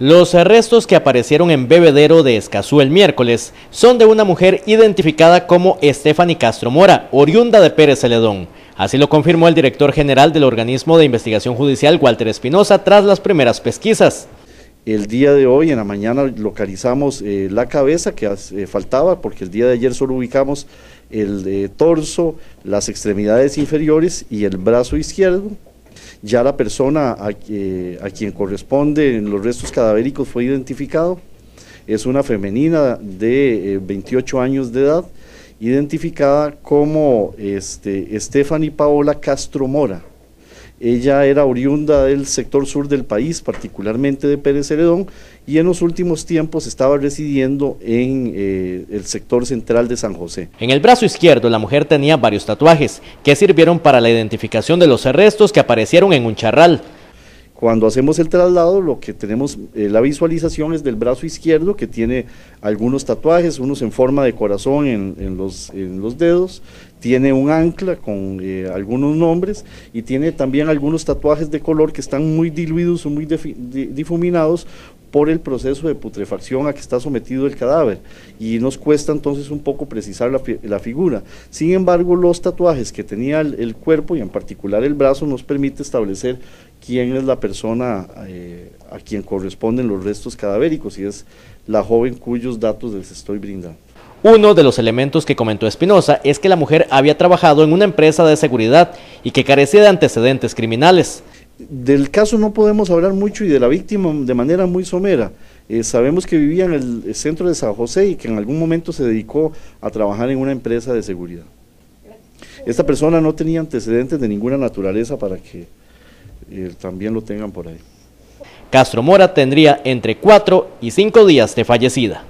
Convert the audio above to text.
Los restos que aparecieron en bebedero de Escazú el miércoles son de una mujer identificada como Stephanie Castro Mora, oriunda de Pérez Celedón. Así lo confirmó el director general del organismo de investigación judicial, Walter Espinosa, tras las primeras pesquisas. El día de hoy, en la mañana, localizamos eh, la cabeza que eh, faltaba, porque el día de ayer solo ubicamos el eh, torso, las extremidades inferiores y el brazo izquierdo. Ya la persona a, quien corresponde los restos cadavéricos fue identificado. Es una femenina de 28 eh, años de edad, identificada como este, Stephanie Paola Castro Mora. Ella era oriunda del sector sur del país, particularmente de Pérez Celedón, y en los últimos tiempos estaba residiendo en eh, el sector central de San José. En el brazo izquierdo la mujer tenía varios tatuajes que sirvieron para la identificación de los restos que aparecieron en un charral. Cuando hacemos el traslado, lo que tenemos, eh, la visualización es del brazo izquierdo, que tiene algunos tatuajes, unos en forma de corazón en, los, en los, dedos, tiene un ancla con eh, algunos nombres y tiene también algunos tatuajes de color que están muy diluidos o muy difuminados por el proceso de putrefacción a que está sometido el cadáver y nos cuesta entonces un poco precisar la, figura. Sin embargo, los tatuajes que tenía el, cuerpo y en particular el brazo nos permite establecer quién es la persona eh, a quien corresponden los restos cadavéricos y es la joven cuyos datos les estoy brindando. Uno de los elementos que comentó Espinosa es que la mujer había trabajado en una empresa de seguridad y que carecía de antecedentes criminales. Del caso no podemos hablar mucho y de la víctima de manera muy somera. Eh, sabemos que vivía en el centro de San José y que en algún momento se dedicó a trabajar en una empresa de seguridad. Esta persona no tenía antecedentes de ninguna naturaleza para que eh, también lo tengan por ahí. Castro Mora tendría entre cuatro y cinco días de fallecida.